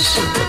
Nation.